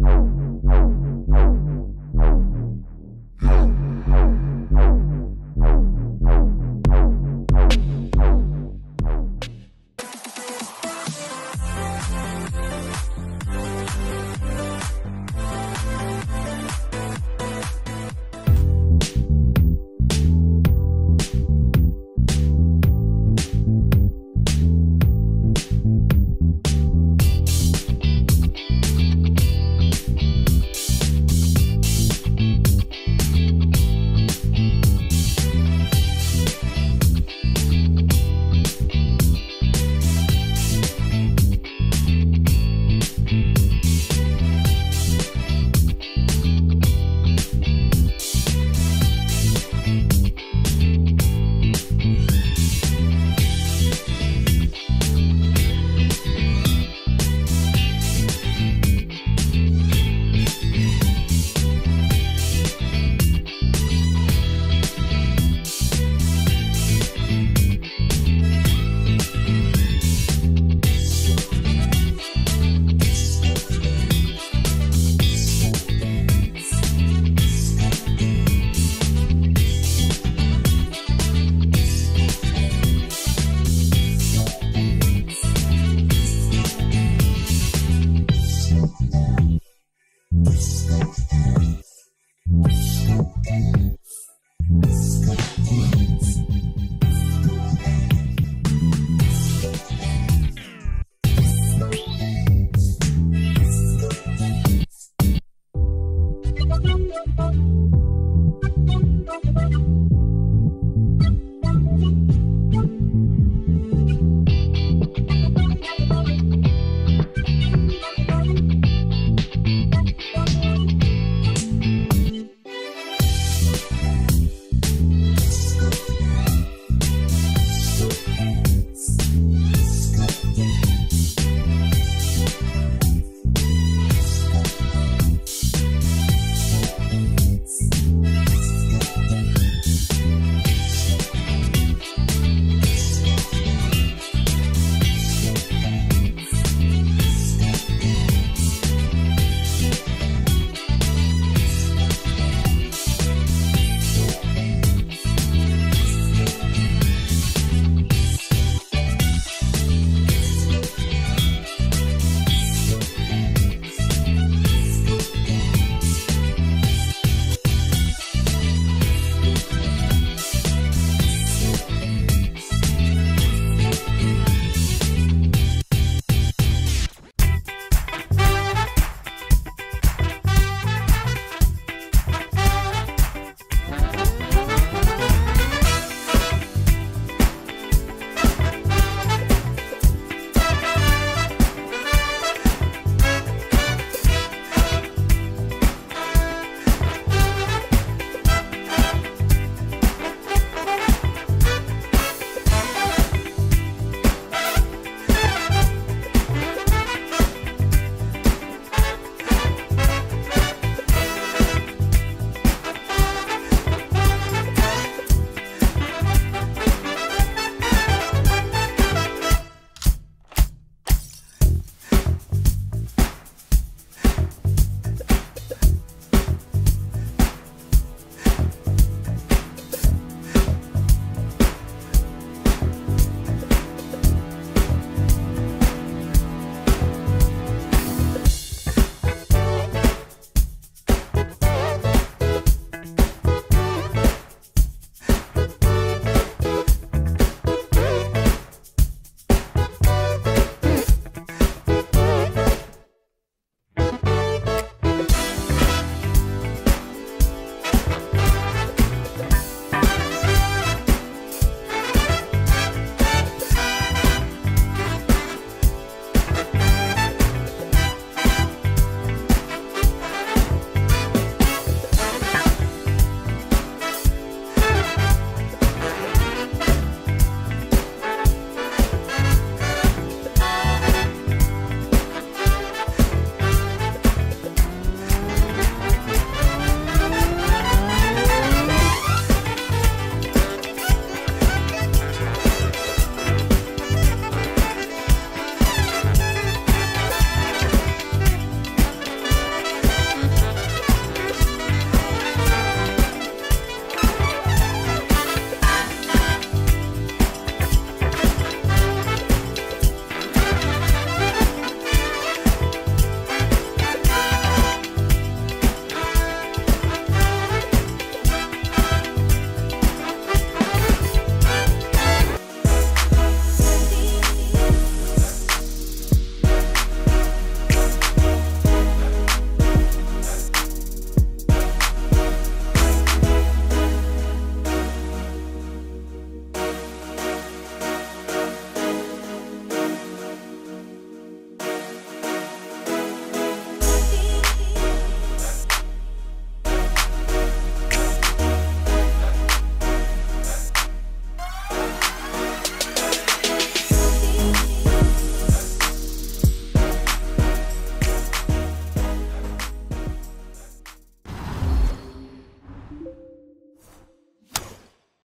you.